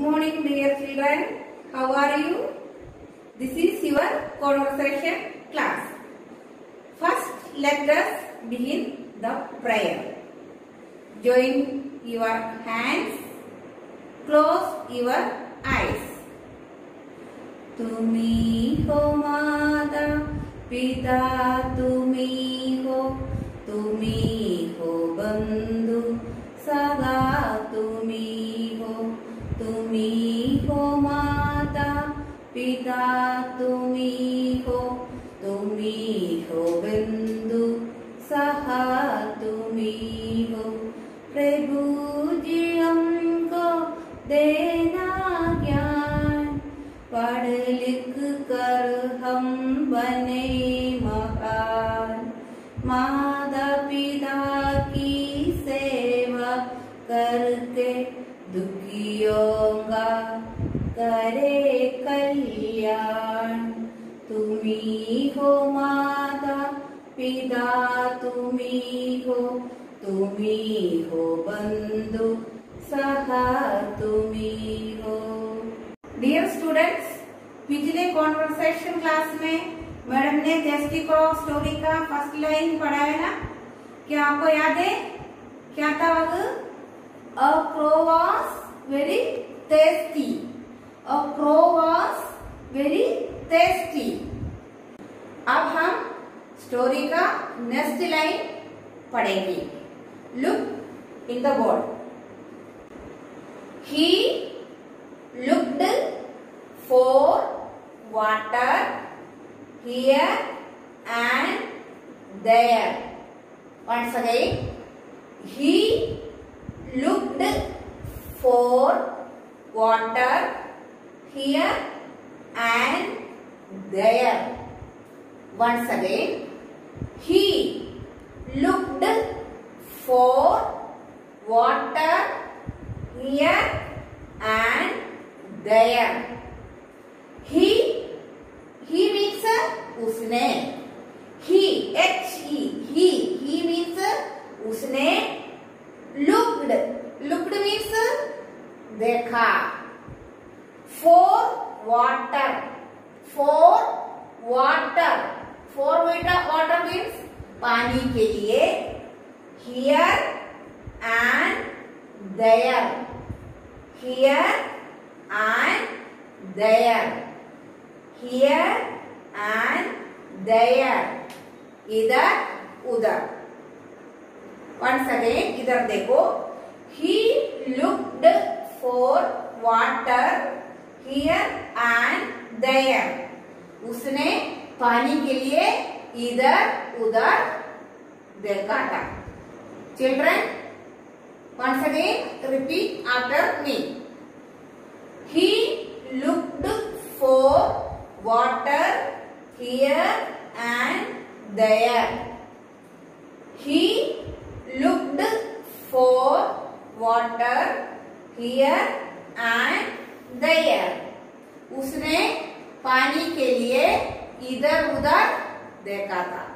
morning, dear children. How are you? This is your conversation class. First, let us begin the prayer. Join your hands. Close your eyes. तुम्ही हो माता पिता तुम्ही हो तुम्ही पिता तुम्ही हो तुम्ही हो बंधू, सहा तुम्ही हो। प्रभु जी हमको देना ज्ञान, पढ़ लिख कर हम बने महान। माता पिता की सेवा करके दुखियों का करे कल्याण तुम्ही हो माता, पिता तुम्ही हो तुम्ही हो बंधु तुम्ही हो। डियर स्टूडेंट्स पिछले कॉन्वर्सेशन क्लास में मैडम ने क्रॉस स्टोरी का फ़र्स्ट लाइन पढ़ाया ना? क्या आपको याद है? क्या था वो a crow was very tasty a crow was very tasty. अब हम स्टोरी का नेक्स्ट लाइन पढ़ेंगे। Look in the board he looked for water here and there once again he looked for water here and there. Once again, he looked for water here and there. He he means uh, उसने he h e he he means uh, उसने looked looked means uh, देखा for water for water for water water means पानी के लिए here and there here and there here and there इधर उधर once again इधर देखो he looked for water here and there उसने पानी के लिए इधर, उधर देखा था children once again repeat after me he looked for water here and there he looked for water here and there उसने पानी के लिए इधर उधर देखा था।